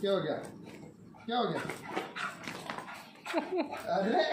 क्या हो गया क्या हो गया अरे